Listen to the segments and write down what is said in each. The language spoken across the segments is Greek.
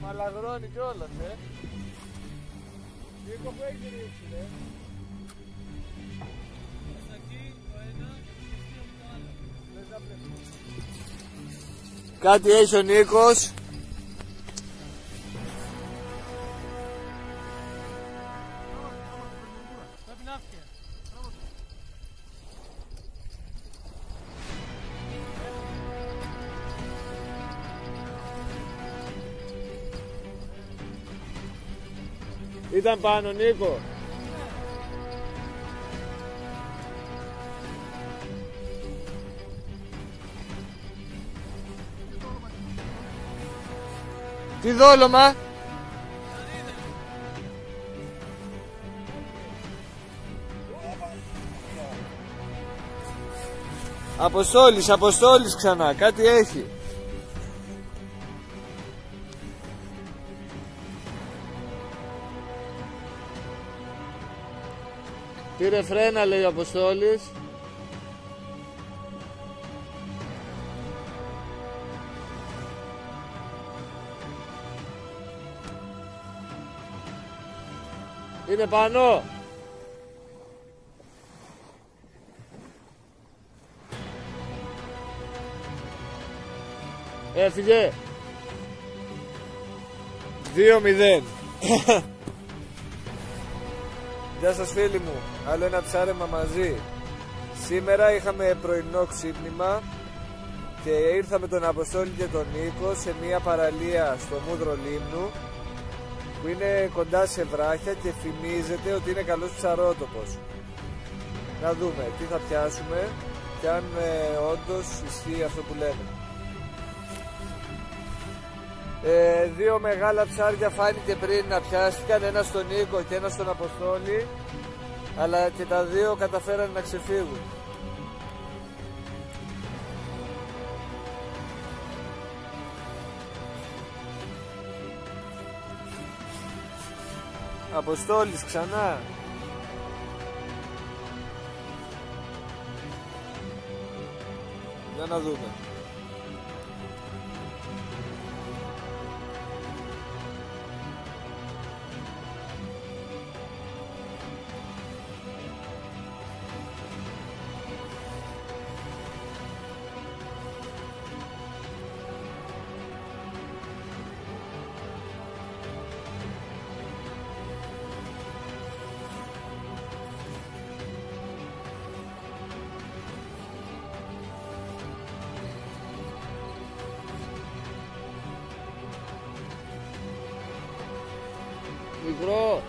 Μα, μαλαγρώνει κιόλας, ε. Νίκο που έχει ρίξει, ρε. Κάτι έχει ο Νίκος. Ήταν πάνω Νίκο. Τι δόλωμα. Αποστόλης, Αποστόλης ξανά, κάτι έχει. Πήρε φρένα λέει ο Αποστόλης. Είναι πάνω. Έφυγε. 2-0. Γεια σας φίλοι μου, άλλο ένα ψάρεμα μαζί. Σήμερα είχαμε πρωινό ξύπνημα και ήρθαμε τον Αποστόλη και τον Νίκο σε μια παραλία στο Μούδρο Λίμνου που είναι κοντά σε βράχια και φημίζεται ότι είναι καλός ψαρότοπος. Να δούμε τι θα πιάσουμε και αν ε, όντως ισχύει αυτό που λέμε ε, δύο μεγάλα ψάρια φάνηκε πριν να πιάστηκαν, ένα στον Νίκο και ένα στον Αποστόλη αλλά και τα δύο καταφέραν να ξεφύγουν. Αποστόλης ξανά Για να δούμε Μικρό.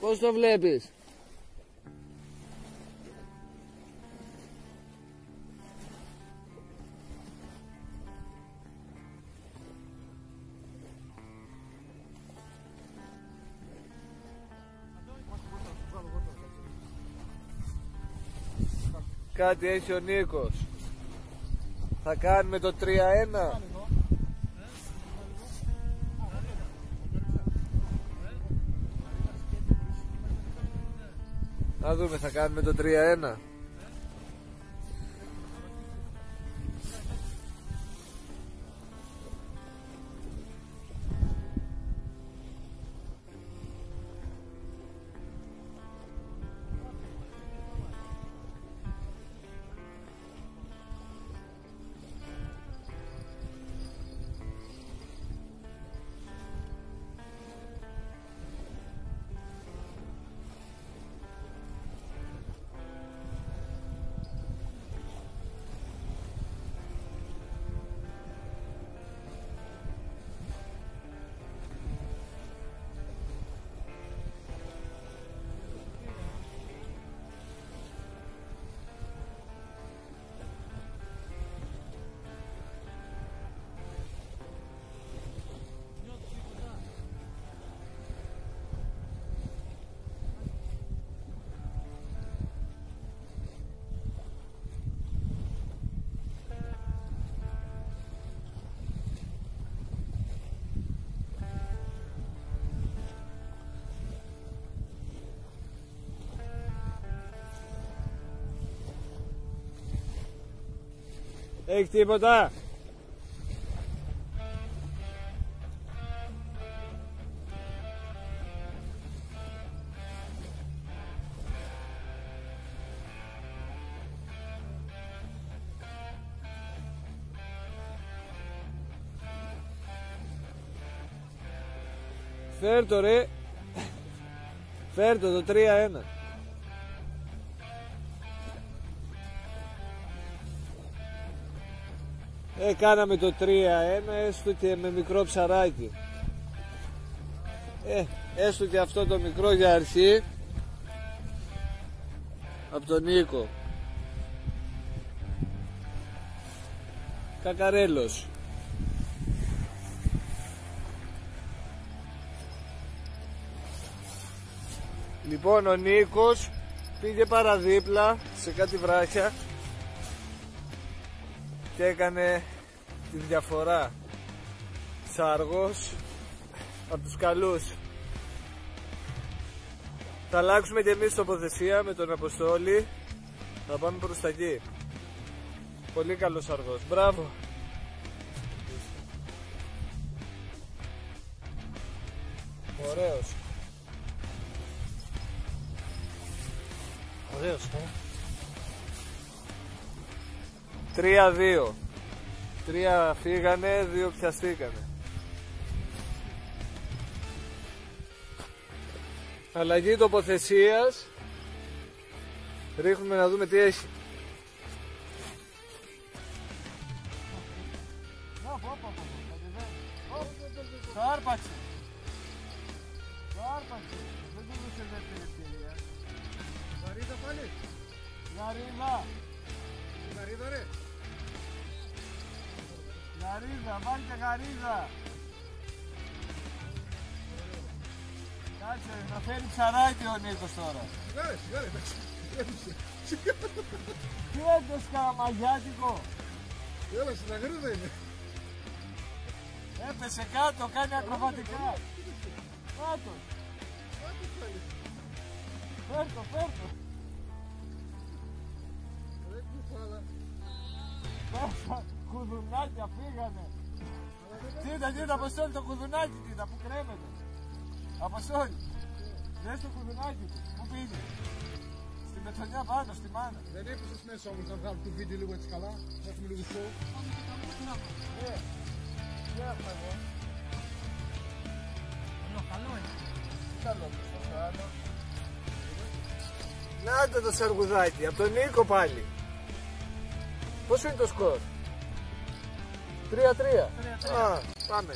Πώς το βλέπεις; Κάτι έχει ο Νίκος. Θα κάνουμε το 3-1. Να δούμε, θα κάνουμε το 3-1. Έχεις τίποτα; Φέρ το ρε. Φέρ το το 3-1. Ε, κάναμε το 3-1 έστω και με μικρό ψαράκι. Ε, έστω και αυτό το μικρό για αρχή. Από τον Νίκο. Κακαρέλος. Λοιπόν, ο Νίκος πήγε παραδίπλα σε κάτι βράχια και έκανε τη διαφορά. Σάργος από τους καλούς. Θα αλλάξουμε και εμείς τοποθεσία με τον Αποστόλη. Να πάμε προς τα εκεί. Πολύ καλός αργός. Μπράβο. Ωραίος. Ωραίος, ε. 3-2. Τρία φύγανε, δύο πιαστήκανε. Αλλαγή τοποθεσίας. Ρίχνουμε να δούμε τι έχει. Το άρπαξε. Το άρπαξε. Δεν του δώσε δεύτερη ευκαιρία. Βαρύδα πάλι. Λαρίδα. Βαρύδα ρε. Γαρίδα, βάλτε γαρίδα. Κάτσε, να φέρει ψαράκι ο Νίκος τώρα. Σιγάρε, σιγάρε, εντάξει. Έμεισε. Τι έντος καμαγιάτικο. Έλα, στην αγρίδα είναι. Έπεσε κάτω, κάνει ακροβατικά. Κάτω. Άντε πάλι. Φέρτο, φέρτο. Ρε κουφάλα. Πέσα, κουδουνάκια φύγανε. Κοίτα, κοίτα, Αποστόλη το κουδουνάκι, κοίτα, που κρέμεται. Αποστόλη, δες το κουδουνάκι του, πού πήγε. Στη μετωνιά πάνω, στη μάνα. Δεν έπεσες μέσα όμως να βγάλω το βίντεο λίγο έτσι καλά. Να έχουμε λίγο show. Ε, τι έχουμε εδώ. Καλό είναι. Καλό είναι, καλό. Να το σαργουδάκι, από τον Νίκο πάλι. Πόσο είναι το σκορ; 3-3. Α, πάμε.